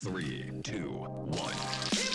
Three, two, one.